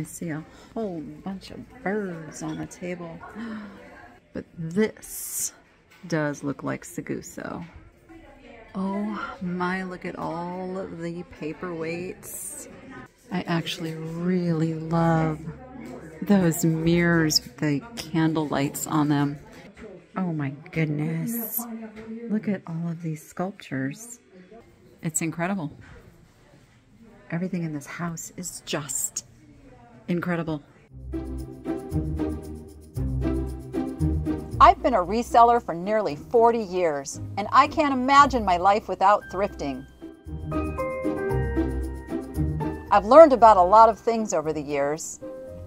I see a whole bunch of birds on the table. But this does look like Seguso. Oh my, look at all the paperweights. I actually really love those mirrors with the candle lights on them. Oh my goodness. Look at all of these sculptures. It's incredible. Everything in this house is just incredible. I've been a reseller for nearly 40 years, and I can't imagine my life without thrifting. I've learned about a lot of things over the years,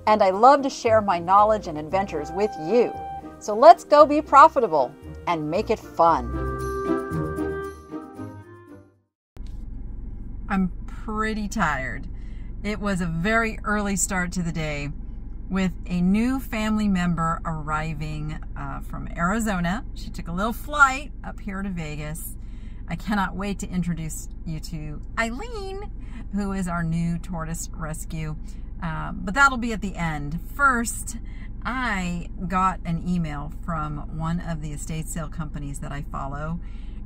and I love to share my knowledge and adventures with you. So let's go be profitable and make it fun. I'm pretty tired. It was a very early start to the day with a new family member arriving uh, from Arizona. She took a little flight up here to Vegas. I cannot wait to introduce you to Eileen, who is our new tortoise rescue. Uh, but that'll be at the end. First, I got an email from one of the estate sale companies that I follow.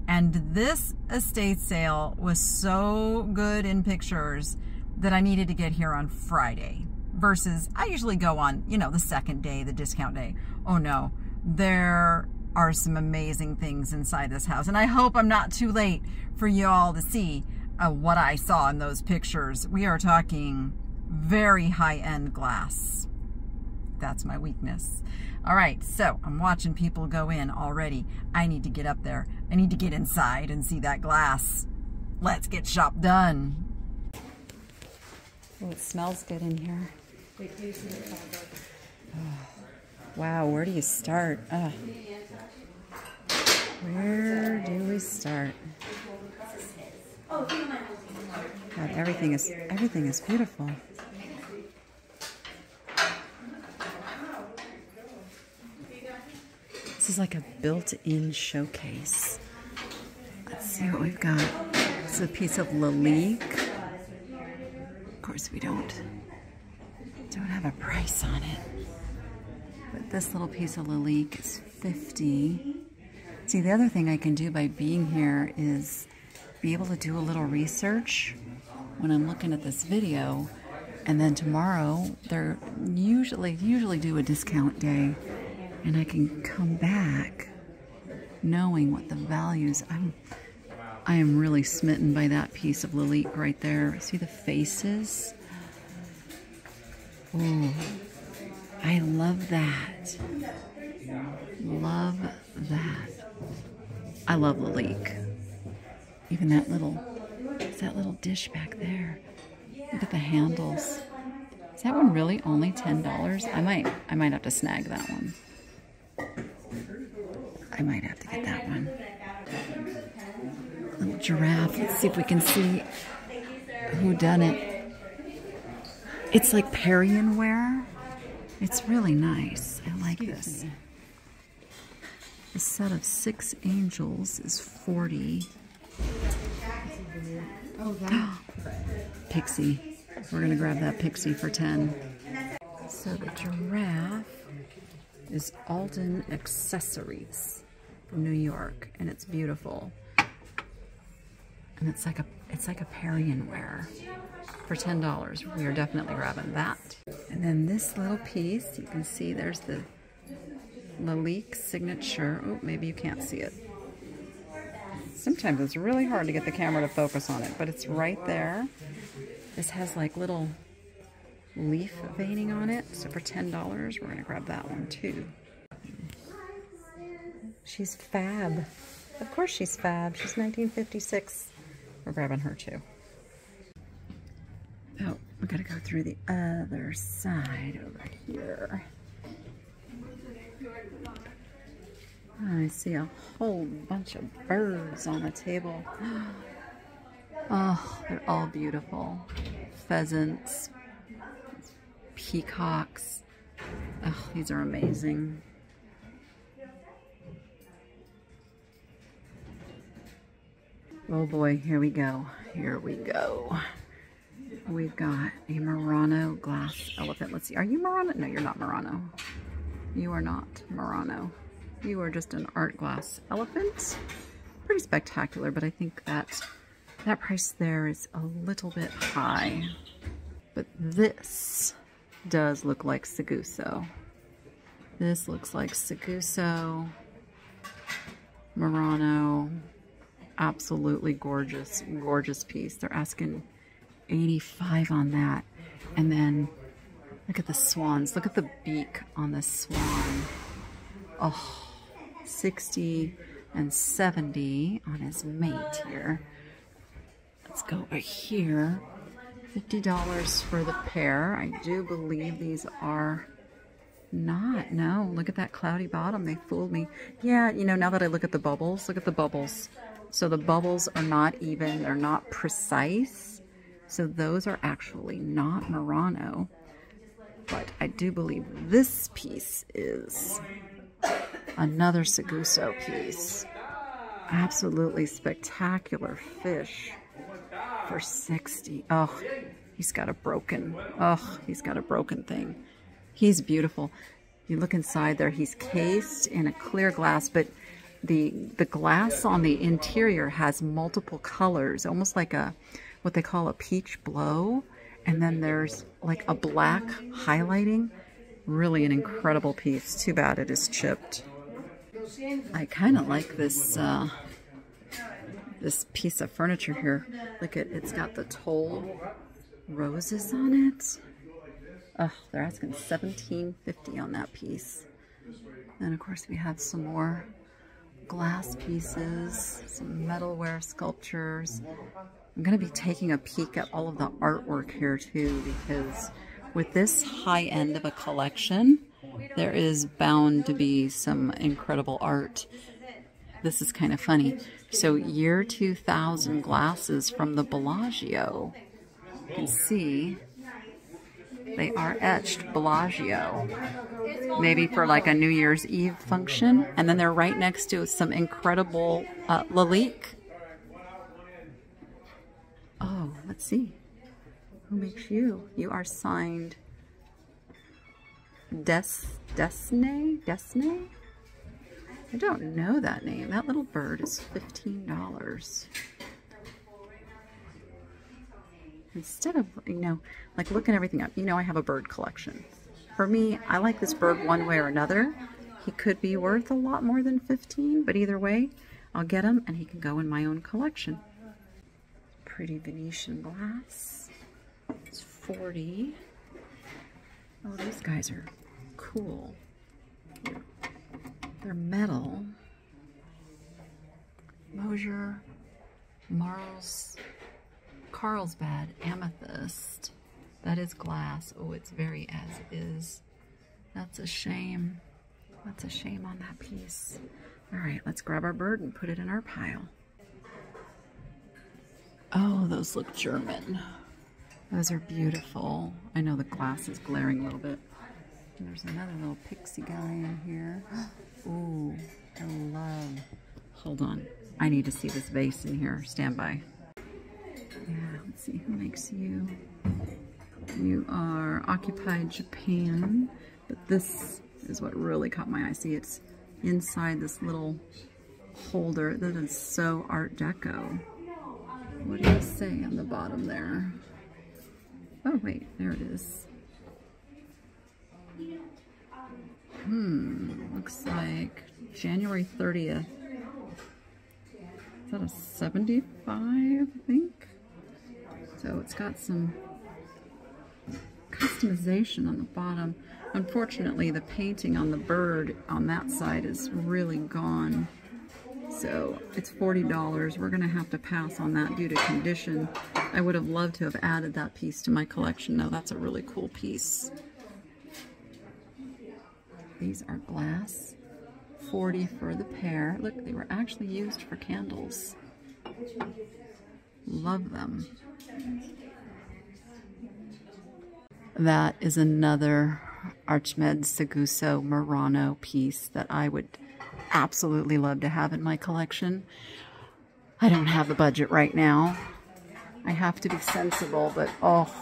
And this estate sale was so good in pictures that I needed to get here on Friday versus I usually go on, you know, the second day, the discount day. Oh no, there are some amazing things inside this house. And I hope I'm not too late for you all to see uh, what I saw in those pictures. We are talking very high-end glass. That's my weakness. All right, so I'm watching people go in already. I need to get up there. I need to get inside and see that glass. Let's get shop done. Oh, it smells good in here. Oh, wow, where do you start? Uh, where do we start? God, everything is everything is beautiful. This is like a built-in showcase. Let's see what we've got. It's a piece of Lalique. Course, we don't don't have a price on it. But this little piece of Lalique is 50. See, the other thing I can do by being here is be able to do a little research when I'm looking at this video. And then tomorrow, they're usually usually do a discount day, and I can come back knowing what the values. I'm I am really smitten by that piece of Lalique right there. See the faces? Oh, I love that. Love that. I love Lalique. Even that little, that little dish back there. Look at the handles. Is that one really only $10? I might, I might have to snag that one. I might have to get that one. Giraffe. Let's see if we can see who done it. It's like Parian ware. It's really nice. I like this. The set of six angels is 40. Pixie. We're going to grab that Pixie for 10. So the giraffe is Alden Accessories from New York, and it's beautiful. And it's like a it's like a Parian ware for $10. We are definitely grabbing that. And then this little piece, you can see there's the Lalique signature. Oh, maybe you can't see it. Sometimes it's really hard to get the camera to focus on it, but it's right there. This has like little leaf veining on it. So for $10, we're to grab that one too. She's fab. Of course she's fab. She's 1956. We're grabbing her too. Oh, we gotta go through the other side over here. I see a whole bunch of birds on the table. Oh, they're all beautiful. Pheasants, peacocks. Oh, these are amazing. Oh boy, here we go. Here we go. we've got a Murano glass elephant. Let's see, are you Murano? No, you're not Murano. You are not Murano. You are just an art glass elephant. Pretty spectacular, but I think that that price there is a little bit high. But this does look like Seguso. This looks like Seguso, Murano, absolutely gorgeous, gorgeous piece. They're asking 85 on that. And then look at the swans. Look at the beak on the swan. Oh, 60 and 70 on his mate here. Let's go over here. $50 for the pair. I do believe these are not. No, look at that cloudy bottom. They fooled me. Yeah, you know, now that I look at the bubbles, look at the bubbles. So the bubbles are not even, they're not precise. So those are actually not Murano. But I do believe this piece is another Seguso piece. Absolutely spectacular fish for 60. Oh, he's got a broken, oh, he's got a broken thing. He's beautiful. You look inside there, he's cased in a clear glass, but the the glass on the interior has multiple colors, almost like a what they call a peach blow. And then there's like a black highlighting. Really an incredible piece. Too bad it is chipped. I kind of like this uh, this piece of furniture here. Look at it's got the toll roses on it. Oh, they're asking seventeen fifty on that piece. And of course we have some more glass pieces, some metalware sculptures. I'm going to be taking a peek at all of the artwork here too because with this high end of a collection, there is bound to be some incredible art. This is kind of funny. So year 2000 glasses from the Bellagio. You can see they are etched Bellagio. Maybe for like a New Year's Eve function. And then they're right next to some incredible uh, Lalique. Oh, let's see. Who makes you? You are signed Des Desne? Desne? I don't know that name. That little bird is $15 instead of, you know, like looking everything up, you know, I have a bird collection. For me, I like this bird one way or another. He could be worth a lot more than 15, but either way, I'll get him and he can go in my own collection. Pretty Venetian glass. It's 40. Oh, these guys are cool. They're metal. Mosier, Marls, Carlsbad amethyst. That is glass. Oh, it's very as is. That's a shame. That's a shame on that piece. All right, let's grab our bird and put it in our pile. Oh, those look German. Those are beautiful. I know the glass is glaring a little bit. There's another little pixie guy in here. Ooh, I love. Hold on. I need to see this vase in here. Stand by. Yeah, let's see who makes you. You are Occupied Japan, but this is what really caught my eye. See, it's inside this little holder. That is so Art Deco. What do you say on the bottom there? Oh, wait, there it is. Hmm, looks like January 30th. Is that a 75, I think? So it's got some customization on the bottom. Unfortunately, the painting on the bird on that side is really gone. So it's $40. We're going to have to pass on that due to condition. I would have loved to have added that piece to my collection. No, that's a really cool piece. These are glass. 40 for the pair. Look, they were actually used for candles. Love them. That is another Archimedes Seguso Murano piece that I would absolutely love to have in my collection. I don't have the budget right now. I have to be sensible, but oh,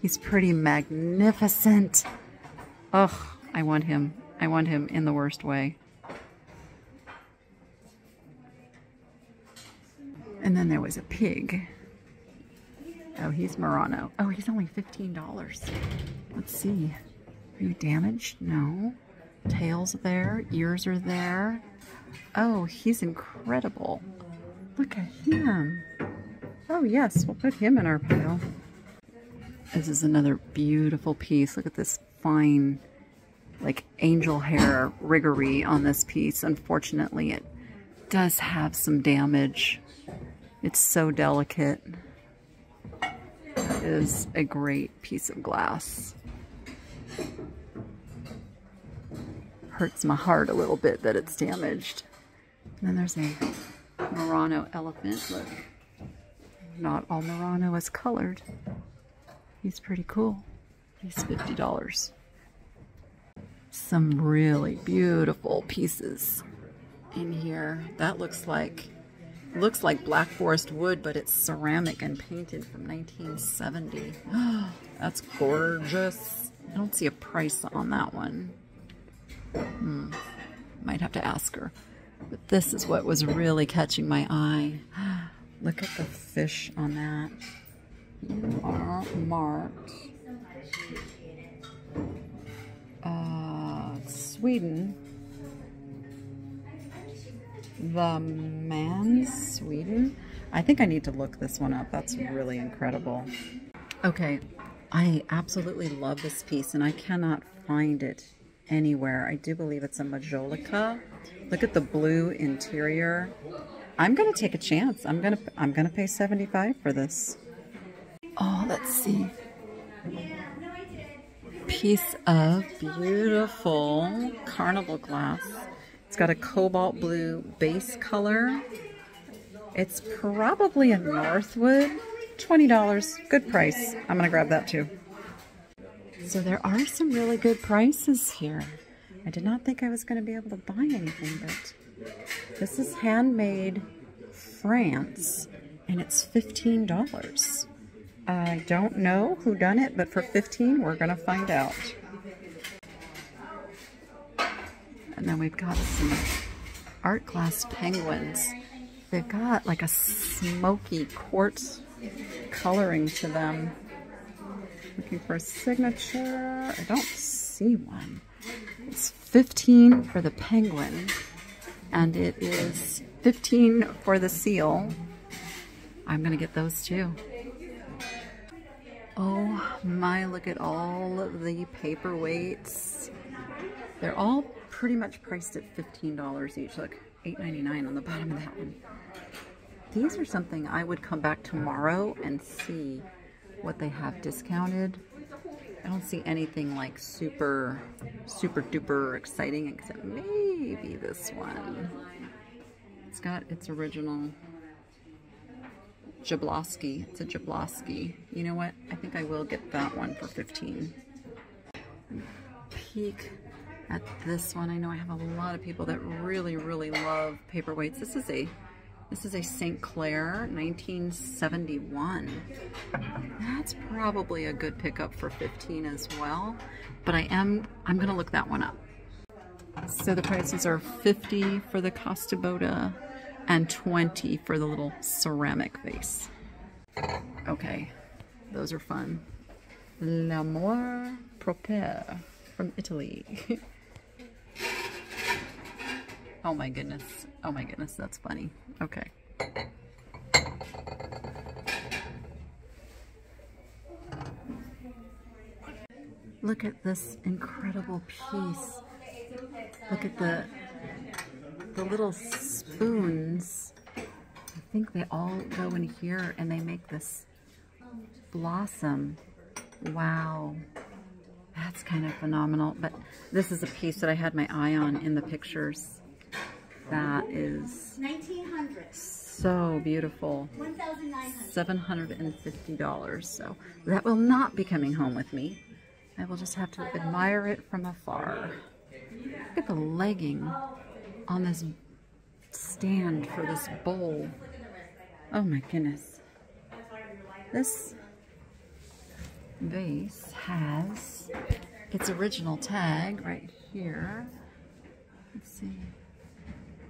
he's pretty magnificent. Oh, I want him. I want him in the worst way. And then there was a pig. Oh, he's Murano. Oh, he's only $15. Let's see. Are you damaged? No. Tails there. Ears are there. Oh, he's incredible. Look at him. Oh, yes. We'll put him in our pile. This is another beautiful piece. Look at this fine, like angel hair riggery on this piece. Unfortunately, it does have some damage. It's so delicate. It is a great piece of glass. Hurts my heart a little bit that it's damaged. And then there's a Murano elephant. Look, not all Murano is colored. He's pretty cool. He's $50. Some really beautiful pieces in here. That looks like looks like black forest wood, but it's ceramic and painted from 1970. That's gorgeous. I don't see a price on that one. Hmm. Might have to ask her. But this is what was really catching my eye. Look at the fish on that. You are marked. Uh, Sweden. The Man Sweden. I think I need to look this one up. That's really incredible. Okay, I absolutely love this piece and I cannot find it anywhere. I do believe it's a Majolica. Look at the blue interior. I'm gonna take a chance. I'm gonna I'm gonna pay 75 for this. Oh, let's see. Piece of beautiful carnival glass. It's got a cobalt blue base color. It's probably a Northwood. $20, good price. I'm gonna grab that too. So there are some really good prices here. I did not think I was gonna be able to buy anything, but this is handmade France and it's $15. I don't know who done it, but for 15, we're gonna find out. And then we've got some art glass penguins. They've got like a smoky quartz coloring to them. Looking for a signature. I don't see one. It's 15 for the penguin and it is 15 for the seal. I'm gonna get those too. Oh my, look at all the paperweights. They're all pretty much priced at $15 each. Look, $8.99 on the bottom of that one. These are something I would come back tomorrow and see what they have discounted. I don't see anything like super, super duper exciting except maybe this one. It's got its original Jablonski. It's a Jablonski. You know what? I think I will get that one for 15. Peek at this one. I know I have a lot of people that really, really love paperweights. This is a this is a St. Clair 1971. That's probably a good pickup for 15 as well, but I am I'm gonna look that one up. So the prices are 50 for the Kosta Boda and 20 for the little ceramic vase. Okay, those are fun. L'Amour Propre from Italy. oh my goodness. Oh my goodness, that's funny. Okay. Look at this incredible piece. Look at the the little spoons. I think they all go in here and they make this blossom. Wow. That's kind of phenomenal. But this is a piece that I had my eye on in the pictures. That is 1900 so beautiful. $750. So that will not be coming home with me. I will just have to admire it from afar. Look at the legging on this stand for this bowl. Oh my goodness. This vase has its original tag right here. Let's see.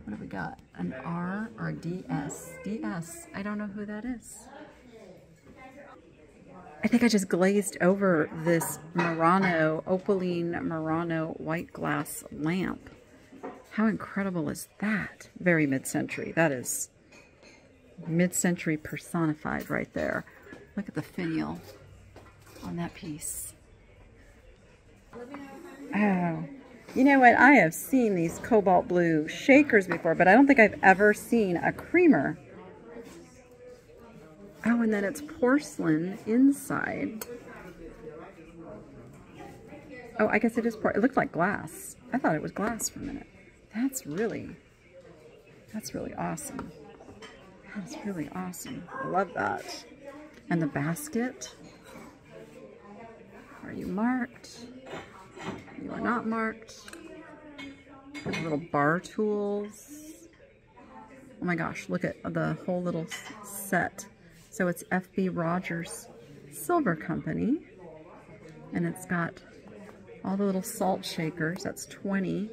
What have we got? An R or a DS? DS. I don't know who that is. I think I just glazed over this Murano, Opaline Murano white glass lamp. How incredible is that? Very mid-century. That is mid-century personified right there. Look at the finial on that piece. Oh, you know what? I have seen these cobalt blue shakers before, but I don't think I've ever seen a creamer. Oh, and then it's porcelain inside. Oh, I guess it is porcelain. It looked like glass. I thought it was glass for a minute. That's really, that's really awesome. That's really awesome. I love that. And the basket. Are you marked? You are not marked. Little bar tools. Oh my gosh, look at the whole little set. So it's FB Rogers Silver Company. And it's got all the little salt shakers. That's 20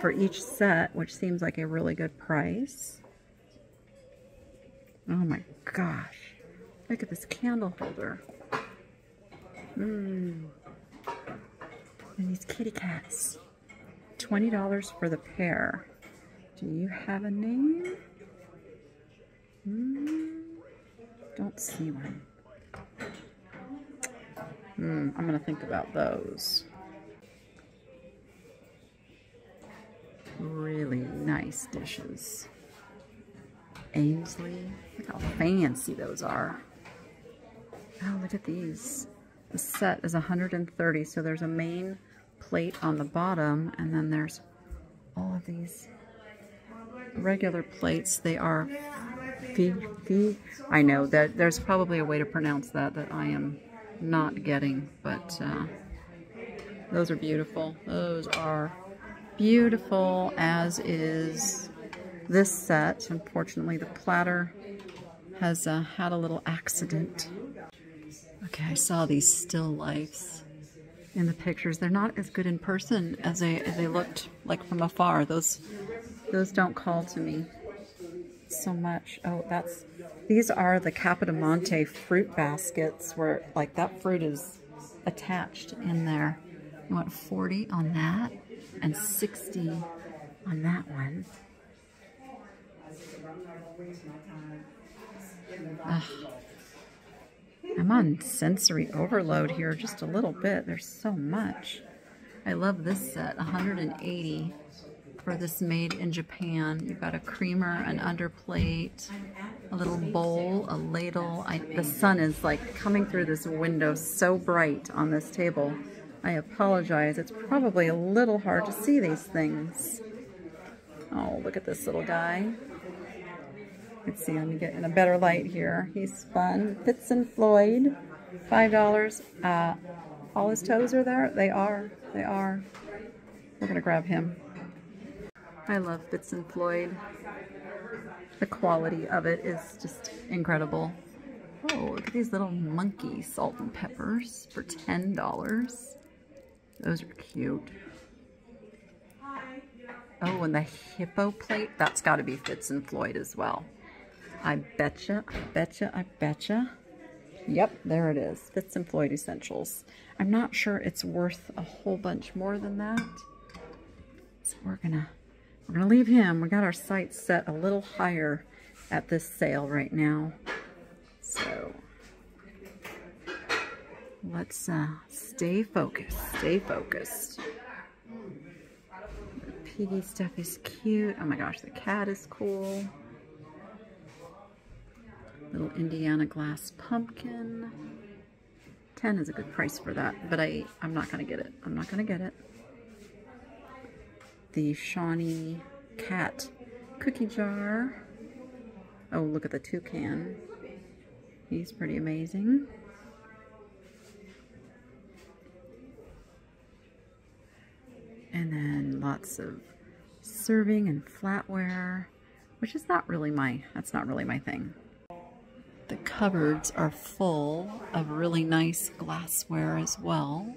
for each set, which seems like a really good price. Oh my gosh. Look at this candle holder. Mmm. And these kitty cats. $20 for the pair. Do you have a name? Mm, don't see one. Mm, I'm going to think about those. Really nice dishes. Aynsley. Look how fancy those are. Oh, look at these. The set is 130, so there's a main plate on the bottom, and then there's all of these regular plates. They are fee, fee. I know that there's probably a way to pronounce that that I am not getting, but uh, those are beautiful. Those are beautiful, as is this set. Unfortunately, the platter has uh, had a little accident. Okay, I saw these still lifes in the pictures. They're not as good in person as they as they looked like from afar. Those those don't call to me so much. Oh, that's these are the Capodimonte fruit baskets where like that fruit is attached in there. You want 40 on that and 60 on that one. Ugh. I'm on sensory overload here just a little bit. There's so much. I love this set, 180 for this made in Japan. You've got a creamer, an underplate, a little bowl, a ladle. I, the sun is like coming through this window so bright on this table. I apologize. It's probably a little hard to see these things. Oh, look at this little guy. Let's see, let me get in a better light here. He's fun. Fitz and Floyd, $5. Uh, all his toes are there? They are. They are. We're going to grab him. I love Fitz and Floyd. The quality of it is just incredible. Oh, look at these little monkey salt and peppers for $10. Those are cute. Oh, and the hippo plate, that's got to be Fitz and Floyd as well. I betcha, I betcha, I betcha. Yep, there it is. Fitz and Floyd Essentials. I'm not sure it's worth a whole bunch more than that. So we're gonna we're gonna leave him. We got our sights set a little higher at this sale right now. So let's uh, stay focused. Stay focused. The piggy stuff is cute. Oh my gosh, the cat is cool. Little Indiana glass pumpkin. 10 is a good price for that, but I, I'm not going to get it. I'm not going to get it. The Shawnee cat cookie jar. Oh, look at the toucan. He's pretty amazing. And then lots of serving and flatware, which is not really my, that's not really my thing. The cupboards are full of really nice glassware as well.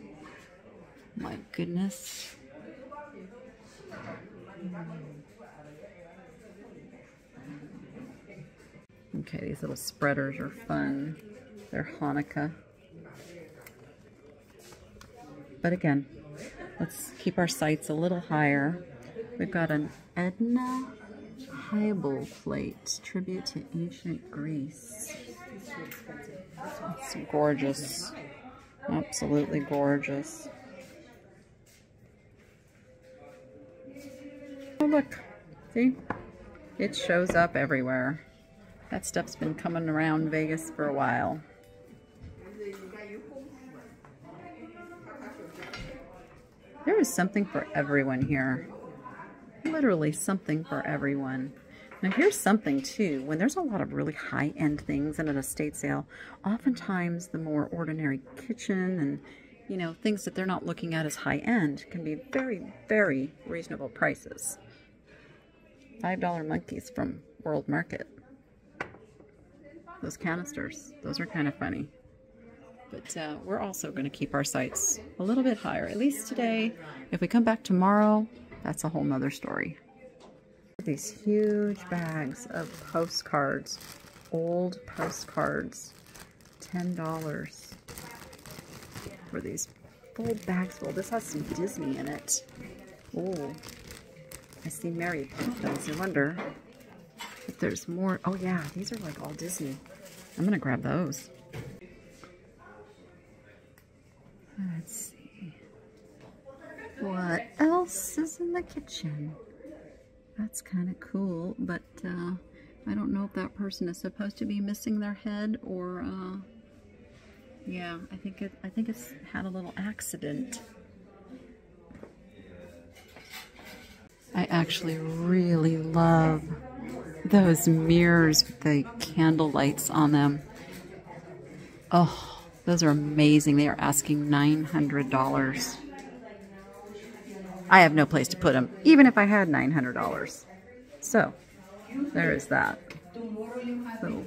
My goodness. Okay, these little spreaders are fun. They're Hanukkah. But again, let's keep our sights a little higher. We've got an Edna Hibel plate, tribute to ancient Greece. It's gorgeous. Absolutely gorgeous. Oh look, see? It shows up everywhere. That stuff's been coming around Vegas for a while. There is something for everyone here. Literally something for everyone. Now here's something too, when there's a lot of really high-end things in an estate sale, oftentimes the more ordinary kitchen and you know, things that they're not looking at as high-end can be very, very reasonable prices. $5 monkeys from World Market. Those canisters, those are kind of funny. But uh, we're also going to keep our sights a little bit higher, at least today. If we come back tomorrow, that's a whole nother story. These huge bags of postcards, old postcards, $10 for these full bags full. This has some Disney in it. Oh, I see Mary Poppins. I wonder if there's more. Oh yeah, these are like all Disney. I'm gonna grab those. Let's see. What else is in the kitchen? That's kind of cool, but uh, I don't know if that person is supposed to be missing their head or, uh, yeah, I think it. I think it's had a little accident. I actually really love those mirrors with the candle lights on them. Oh, those are amazing. They are asking $900. I have no place to put them, even if I had $900. So, there is that. Little,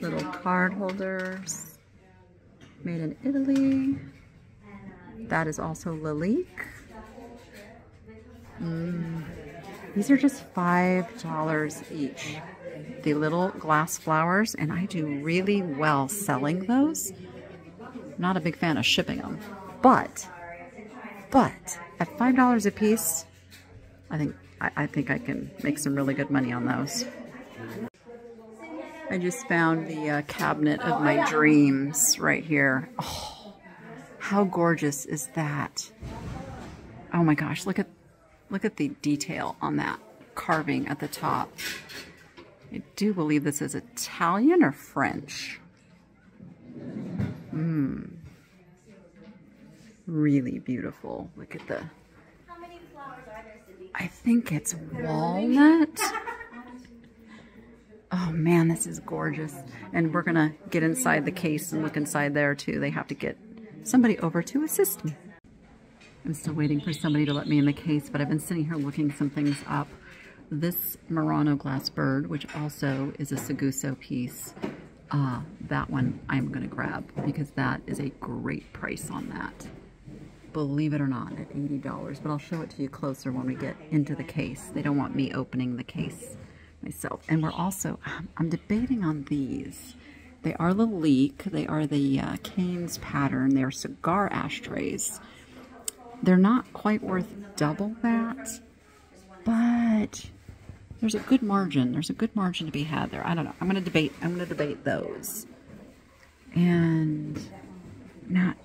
little card holders made in Italy. That is also Lalique. Mm. These are just $5 each. The little glass flowers, and I do really well selling those. Not a big fan of shipping them, but, but at $5 a piece, I think, I, I think I can make some really good money on those. I just found the uh, cabinet of my dreams right here. Oh, how gorgeous is that? Oh my gosh, look at Look at the detail on that carving at the top. I do believe this is Italian or French. Mmm. Really beautiful. Look at the... I think it's walnut. Oh man, this is gorgeous. And we're gonna get inside the case and look inside there too. They have to get somebody over to assist me. I'm still waiting for somebody to let me in the case, but I've been sitting here looking some things up. This Murano glass bird, which also is a Seguso piece, uh, that one I'm going to grab because that is a great price on that. Believe it or not, at $80, but I'll show it to you closer when we get into the case. They don't want me opening the case myself. And we're also, I'm debating on these. They are Lalique. They are the uh, Canes pattern. They're cigar ashtrays. They're not quite worth double that, but there's a good margin. There's a good margin to be had there. I don't know. I'm going to debate. I'm going to debate those. And not.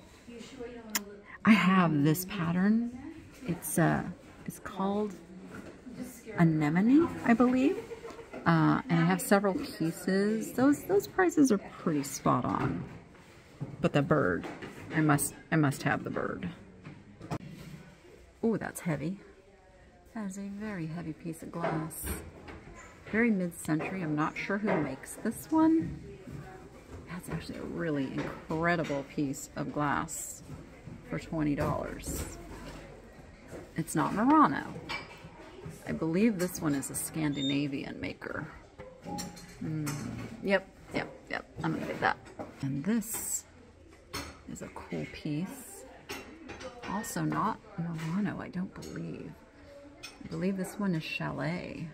I have this pattern. It's uh, it's called anemone, I believe. Uh, and I have several pieces. Those those prices are pretty spot on. But the bird, I must I must have the bird. Oh, that's heavy. That is a very heavy piece of glass. Very mid-century. I'm not sure who makes this one. That's actually a really incredible piece of glass for $20. It's not Murano. I believe this one is a Scandinavian maker. Mm. Yep, yep, yep. I'm gonna get that. And this is a cool piece. Also not Murano, I don't believe. I believe this one is Chalet.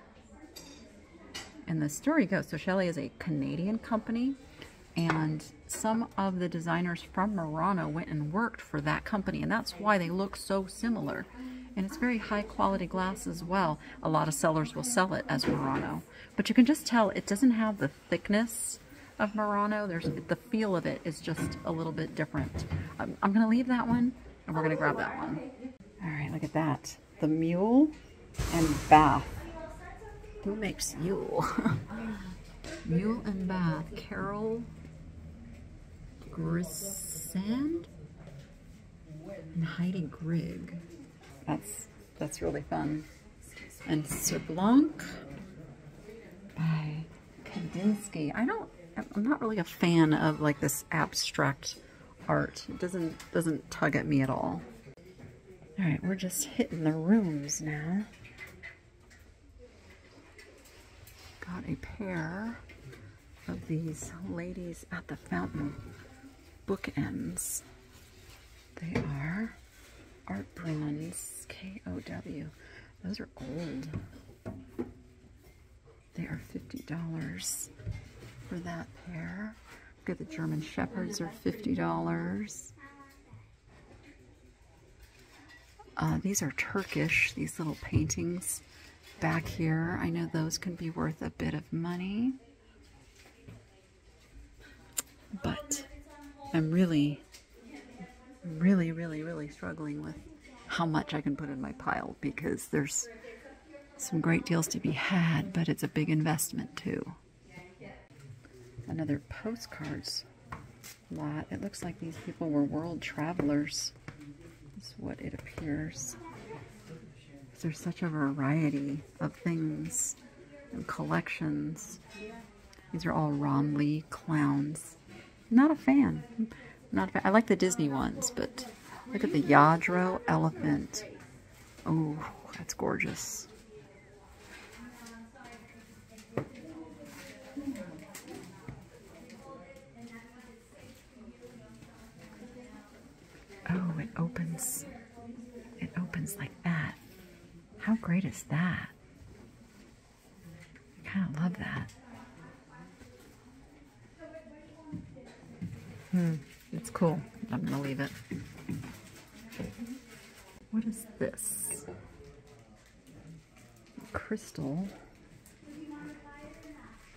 And the story goes, so Chalet is a Canadian company and some of the designers from Murano went and worked for that company and that's why they look so similar. And it's very high quality glass as well. A lot of sellers will sell it as Murano. But you can just tell it doesn't have the thickness of Murano. There's The feel of it is just a little bit different. I'm, I'm to leave that one and we're to grab that one. All right, look at that. The Mule and Bath. Who makes Mule? Mule and Bath. Carol Grisand and Heidi Grigg. That's that's really fun. And Sur Blanc by Kandinsky. I don't I'm not really a fan of like this abstract art. It doesn't doesn't tug at me at all. All right, we're just hitting the rooms now. Got a pair of these ladies at the fountain bookends. They are Art Bronze KOW. Those are old. They are $50 for that pair. Look at the German Shepherds are $50. Uh, these are Turkish, these little paintings back here. I know those can be worth a bit of money. But I'm really, really, really, really struggling with how much I can put in my pile because there's some great deals to be had, but it's a big investment too. Another postcards lot. It looks like these people were world travelers, is what it appears. There's such a variety of things and collections. These are all Ron Lee clowns. Not a fan. Not a fan. I like the Disney ones, but look at the Lladro elephant. Oh, that's gorgeous. Oh, it opens. It opens like that. How great is that? I kind of love that. Hmm, it's cool. I'm to leave it. What is this? Crystal.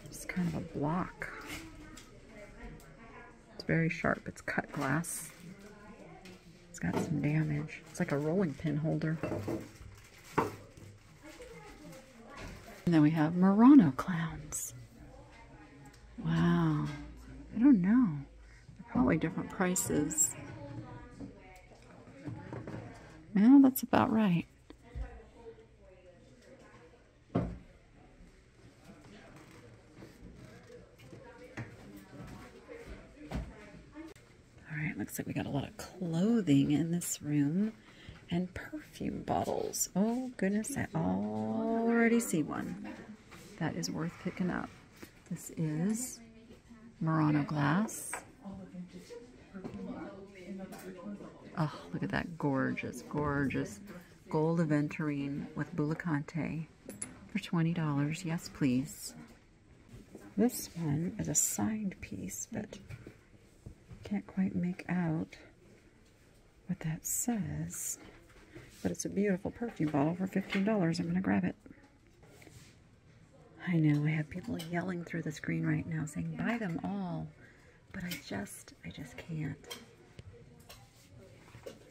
It's kind of a block. It's very sharp. It's cut glass. It's got some damage. It's like a rolling pin holder. And then we have Murano clowns. Wow. I don't know. Probably different prices. Well, that's about right. All right, looks like we got a lot of clothing in this room and perfume bottles. Oh goodness, I already see one. That is worth picking up. This is Murano glass. Oh, look at that gorgeous, gorgeous gold aventurine with Bullicante for $20. Yes, please. This one is a signed piece, but can't quite make out what that says. But it's a beautiful perfume bottle for $15. I'm going to grab it. I know, I have people yelling through the screen right now saying, buy them all. But I just, I just can't.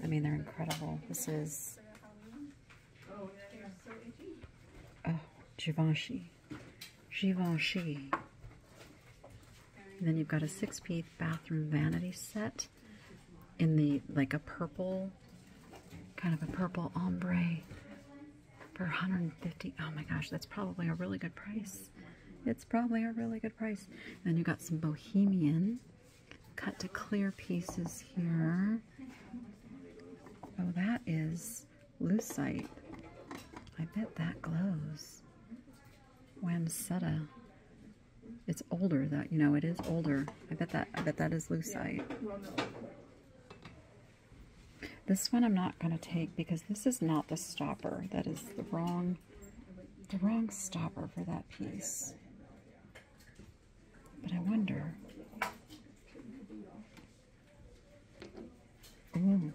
I mean, they're incredible. This is, oh, Givenchy. Givenchy. And then you've got a six-piece bathroom vanity set in the, like a purple, kind of a purple ombre for 150 Oh my gosh, that's probably a really good price. It's probably a really good price. And then you got some bohemian cut to clear pieces here. Oh, that is lucite. I bet that glows. Wamsutta. It's older that, you know, it is older. I bet that, I bet that is lucite. This one I'm not going to take because this is not the stopper. That is the wrong, the wrong stopper for that piece. But I wonder. Ooh,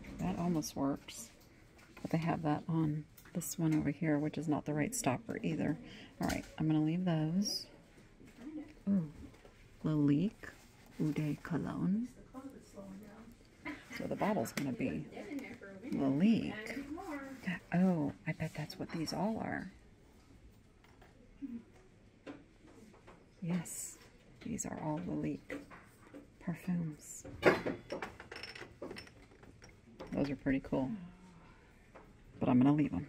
almost works. But they have that on this one over here, which is not the right stopper either. All right, I'm going to leave those. Ooh, Lalique Eau de Cologne. So the bottle's going to be Lalique. Oh, I bet that's what these all are. Yes, these are all Lalique perfumes. Those are pretty cool. But I'm going to leave them.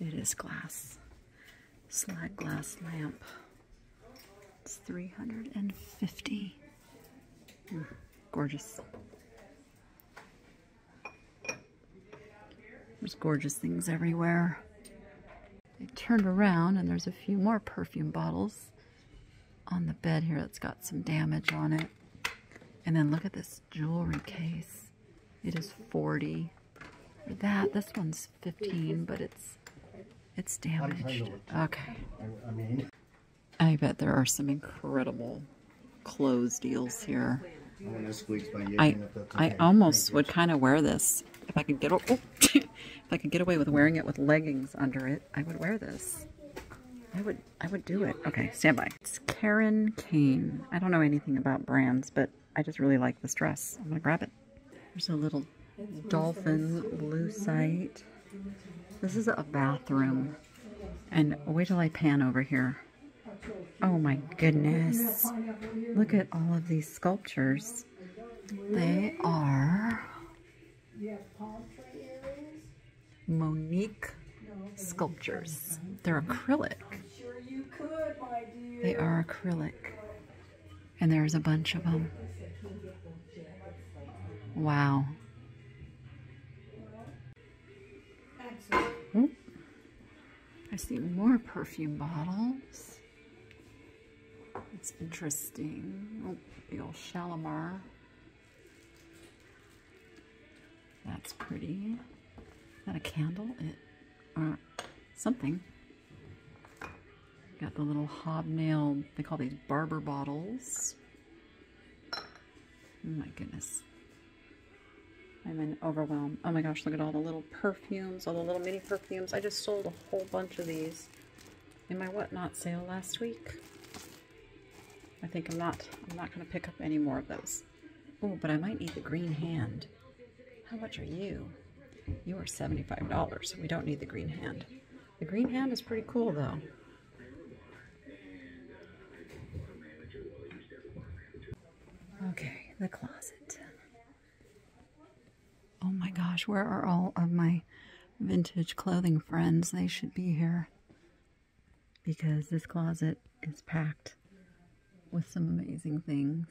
It is glass. Slag glass lamp. It's 350. Mm, gorgeous. There's gorgeous things everywhere. I turned around and there's a few more perfume bottles on the bed here that's got some damage on it. And then look at this jewelry case. It is 40 for that. This one's 15, but it's it's damaged. Okay. I mean, I bet there are some incredible clothes deals here. I I almost would kind of wear this if I could get oh, if I could get away with wearing it with leggings under it. I would wear this. I would I would do it. Okay, stand by. It's Karen Kane. I don't know anything about brands, but I just really like this dress. I'm gonna grab it. There's a little dolphin lucite. This is a bathroom. And wait till I pan over here. Oh my goodness. Look at all of these sculptures. They are Monique sculptures. They're acrylic. They are acrylic. And there's a bunch of them. Wow. I see more perfume bottles. It's interesting. Oh, the old Shalimar. That's pretty. Is that a candle? It or something. Got the little hobnail, they call these barber bottles. Oh my goodness. I'm in overwhelm. Oh my gosh, look at all the little perfumes, all the little mini perfumes. I just sold a whole bunch of these in my whatnot sale last week. I think I'm not, I'm not going to pick up any more of those. Oh, but I might need the green hand. How much are you? You are $75, so we don't need the green hand. The green hand is pretty cool though. Okay, the closet. Oh my gosh, where are all of my vintage clothing friends? They should be here. Because this closet is packed with some amazing things.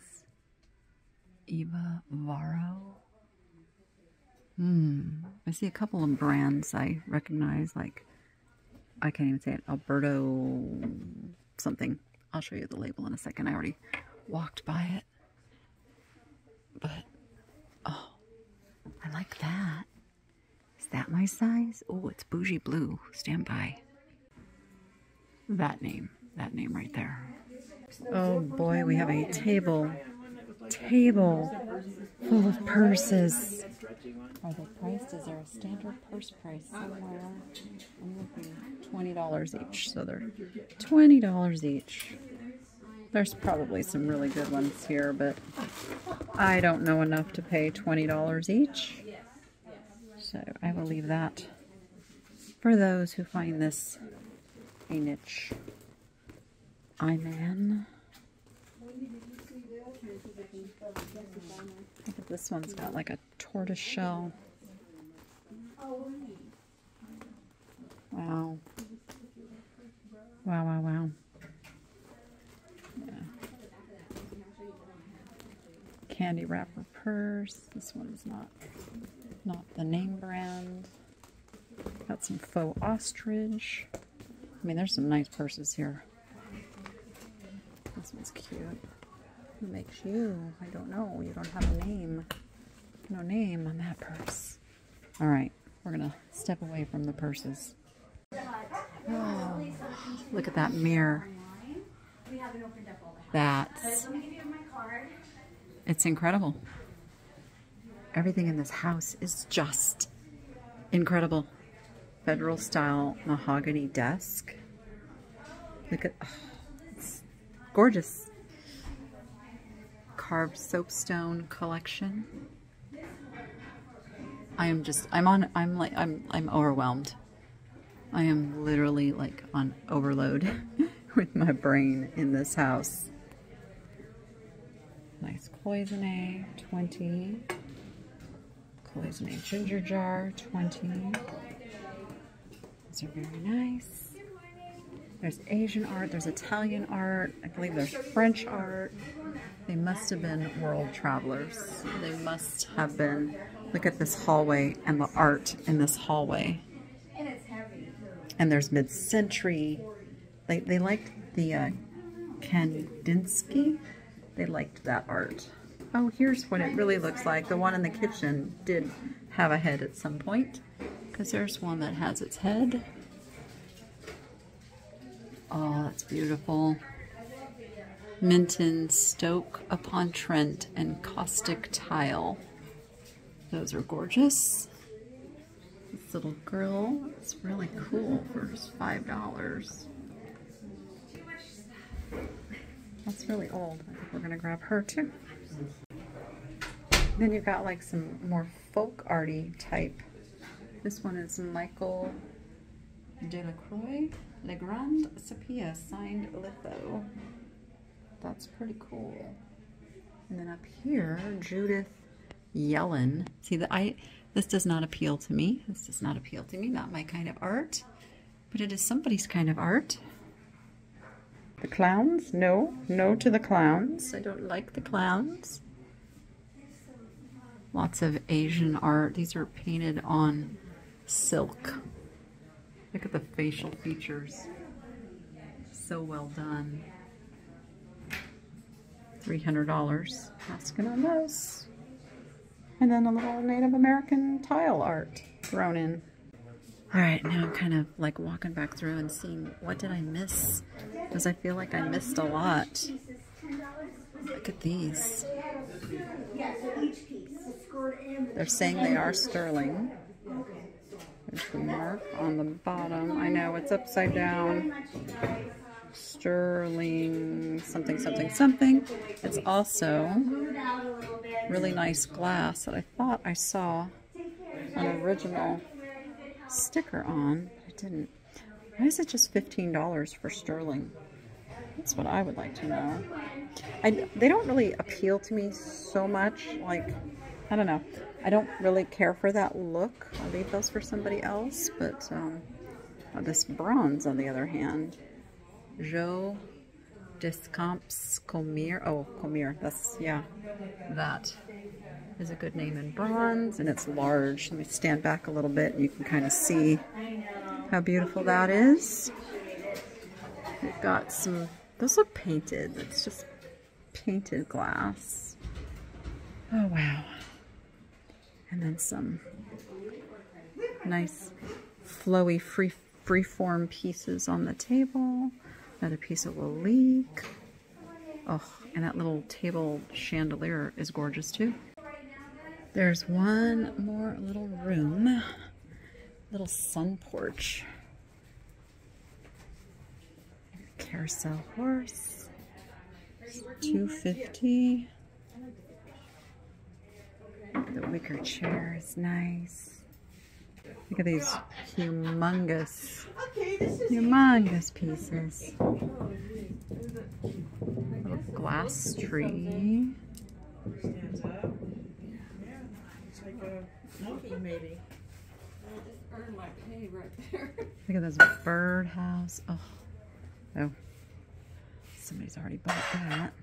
Eva Varro. Hmm. I see a couple of brands I recognize, like, I can't even say it, Alberto something. I'll show you the label in a second. I already walked by it. But, oh, I like that. Is that my size? Oh, it's Bougie Blue. Stand by. That name. That name right there. Oh boy, we have a table. Table full of purses. Are they priced? Is there a standard purse price somewhere? I'm looking $20 each. So they're $20 each. There's probably some really good ones here, but I don't know enough to pay $20 each. So I will leave that for those who find this a niche. Iman. Look this one's got like a tortoise shell. Wow. Wow, wow, wow. candy wrapper purse. This one's not not the name brand. Got some faux ostrich. I mean, there's some nice purses here. This one's cute. Who makes you? I don't know. You don't have a name. No name on that purse. All right, we're gonna step away from the purses. Oh, look at that mirror. That's it's incredible. Everything in this house is just incredible. Federal style mahogany desk. Look at, oh, it's gorgeous. Carved soapstone collection. I am just, I'm on, I'm like, I'm, I'm overwhelmed. I am literally like on overload with my brain in this house. Nice cloisonne, 20. Cloisonne ginger jar, 20. These are very nice. There's Asian art, there's Italian art, I believe there's French art. They must have been world travelers. They must have been. Look at this hallway and the art in this hallway. And there's mid-century. They, they liked the uh, Kandinsky. They liked that art. Oh, here's what it really looks like. The one in the kitchen did have a head at some point because there's one that has its head. Oh, that's beautiful. Minton, Stoke upon Trent, Encaustic Tile. Those are gorgeous. This little girl is really cool for just $5. That's really old. I think we're gonna grab her too. Then you've got like some more folk arty type. This one is Michael Delacroix, Le Grand Sepia signed litho. That's pretty cool. And then up here, Judith Yellen. See the, I this does not appeal to me. This does not appeal to me, not my kind of art. But it is somebody's kind of art. The clowns? No. No to the clowns. I don't like the clowns. Lots of Asian art. These are painted on silk. Look at the facial features. So well done. $300. Asking on those. And then a little Native American tile art thrown in. All right, now I'm kind of like walking back through and seeing what did I miss? Because I feel like I missed a lot. Look at these. They're saying they are sterling. There's the mark on the bottom. I know it's upside down. Sterling something, something, something. It's also really nice glass that I thought I saw an original sticker on, but I didn't. Why is it just $15 for sterling? That's what I would like to know. I, they don't really appeal to me so much. Like, I don't know. I don't really care for that look. I'll leave those for somebody else. But um, this bronze, on the other hand, Joe Descomps Cormier. Oh, Cormier. That's, yeah, that is a good name in bronze. And it's large. Let me stand back a little bit and you can kind of see how beautiful that is. We've got some, those look painted. It's just painted glass. Oh, wow. And then some nice flowy free freeform pieces on the table. Another piece of Lalique. Oh, and that little table chandelier is gorgeous too. There's one more little room, little sun porch. Carousel horse, 250. The wicker chair is nice. Look at these humongous, humongous pieces. Little glass tree. Look at this birdhouse. Oh, oh, somebody's already bought that.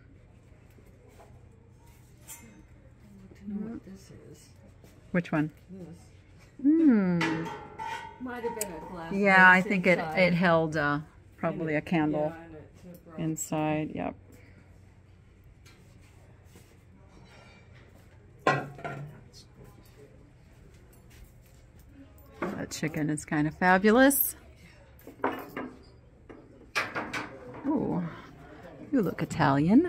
know what this is. Which one? This. Hmm. Might have been a glass. Yeah, I think it, inside. it held uh, probably a candle Yeah, and it took off. inside. Yep. That chicken is kind of fabulous. Oh, you look Italian.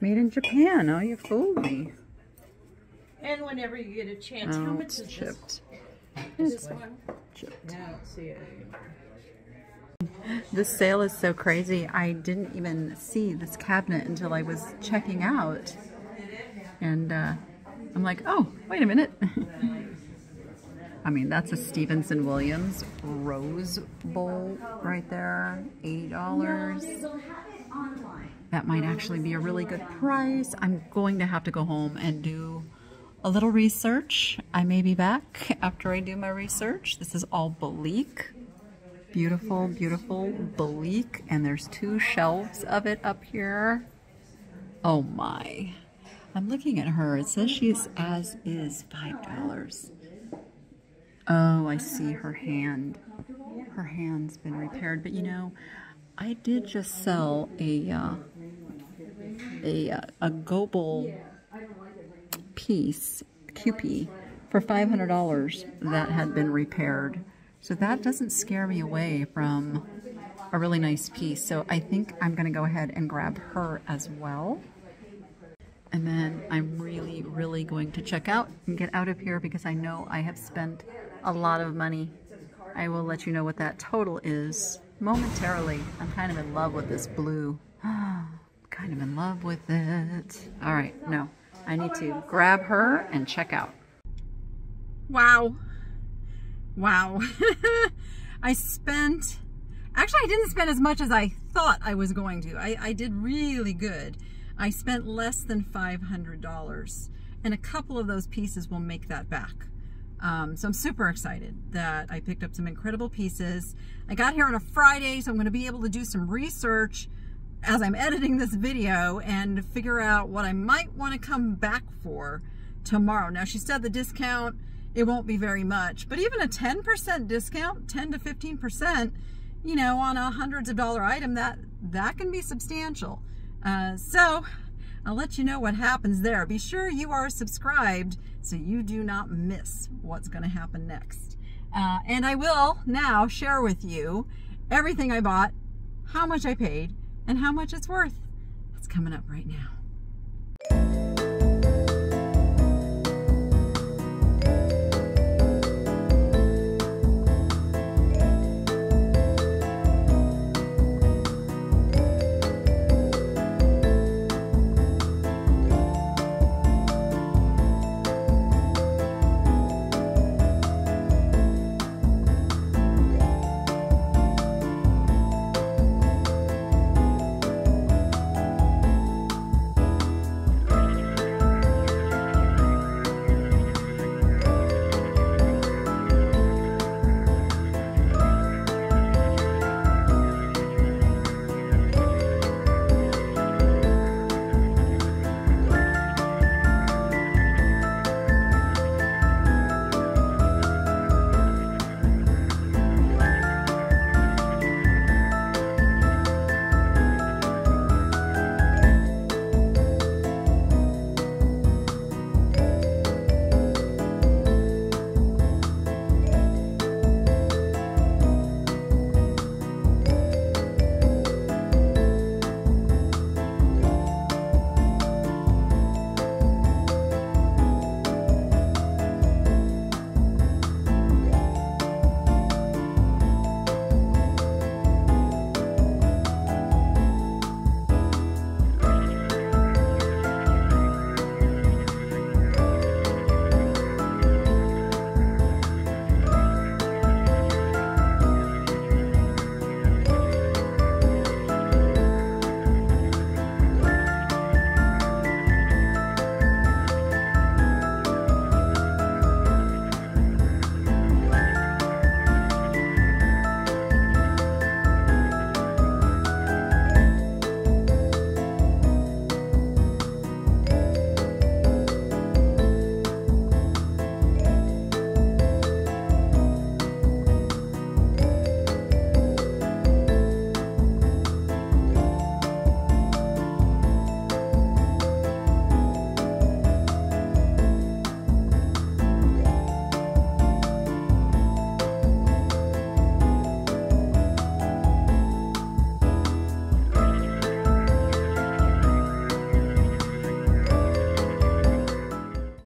Made in Japan. Oh, you fooled me. And whenever you get a chance, how Oh, much is chipped. this? This one? Chipped. I don't see it. This sale is so crazy. I didn't even see this cabinet until I was checking out. And uh, I'm like, oh, wait a minute. I mean, that's a Stevens and Williams Rose Bowl right there. $80. That might actually be a really good price. I'm going to have to go home and do a little research. I may be back after I do my research. This is all Belleek beautiful, beautiful Belleek, and there's two shelves of it up here. Oh my. I'm looking at her. It says she's as is $5. Oh, I see her hand. Her hand's been repaired, but you know, I did just sell a uh, a uh, a Goebel piece, QP, for $500 that had been repaired. So that doesn't scare me away from a really nice piece. So I think I'm going to go ahead and grab her as well. And then I'm really, really going to check out and get out of here because I know I have spent a lot of money. I will let you know what that total is momentarily. I'm kind of in love with this blue. kind of in love with it. All right, no. I need to grab her and check out. Wow. Wow. I spent, actually I didn't spend as much as I thought I was going to. I, I did really good. I spent less than $500 and a couple of those pieces will make that back. Um, so I'm super excited that I picked up some incredible pieces. I got here on a Friday, so I'm gonna be able to do some research as I'm editing this video and figure out what I might wanna come back for tomorrow. Now she said the discount it won't be very much. But even a 10% discount, 10 to 15%, you know, on a hundreds of dollar item, that, that can be substantial. Uh, so I'll let you know what happens there. Be sure you are subscribed so you do not miss what's going to happen next. Uh, and I will now share with you everything I bought, how much I paid, and how much it's worth. That's coming up right now.